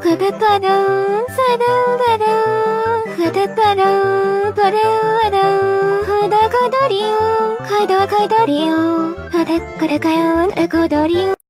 くぶかるん、さるばるん、ふどかるん、ばるわるん、ふだかどりよ、かどかどりよ、ふだくるかよん、うこどりよ。